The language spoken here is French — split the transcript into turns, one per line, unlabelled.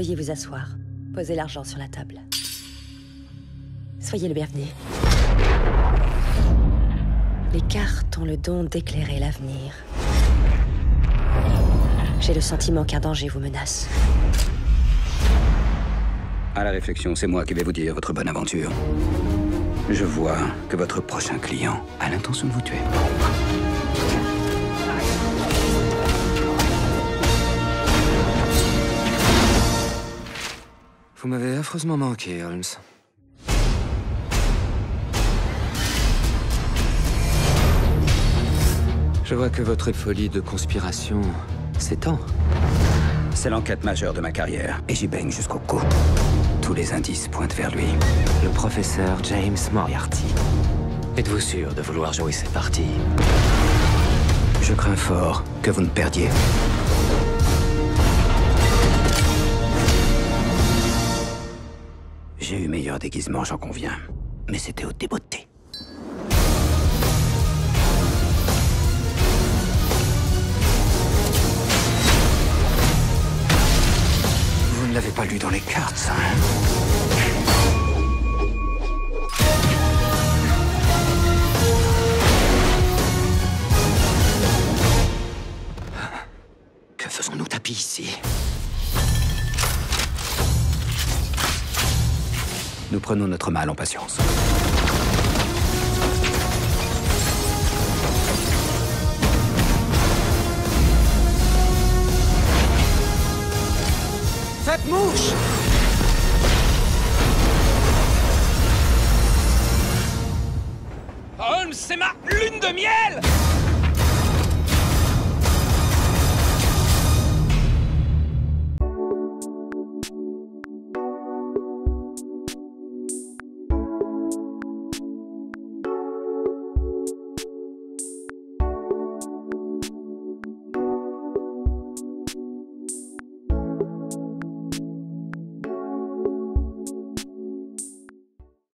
Veuillez vous asseoir. Posez l'argent sur la table. Soyez le bienvenu. Les cartes ont le don d'éclairer l'avenir. J'ai le sentiment qu'un danger vous menace.
À la réflexion, c'est moi qui vais vous dire votre bonne aventure. Je vois que votre prochain client a l'intention de vous tuer.
Vous m'avez affreusement manqué, Holmes. Je vois que votre folie de conspiration s'étend.
C'est l'enquête majeure de ma carrière, et j'y baigne jusqu'au cou. Tous les indices pointent vers lui.
Le professeur James Moriarty. Êtes-vous sûr de vouloir jouer cette partie?
Je crains fort que vous ne perdiez. J'ai eu meilleur déguisement, j'en conviens. Mais c'était au débeauté. Vous ne l'avez pas lu dans les cartes, ça, hein Que faisons-nous tapis ici? Nous prenons notre mal en patience.
Faites mouche Holmes, c'est ma lune de miel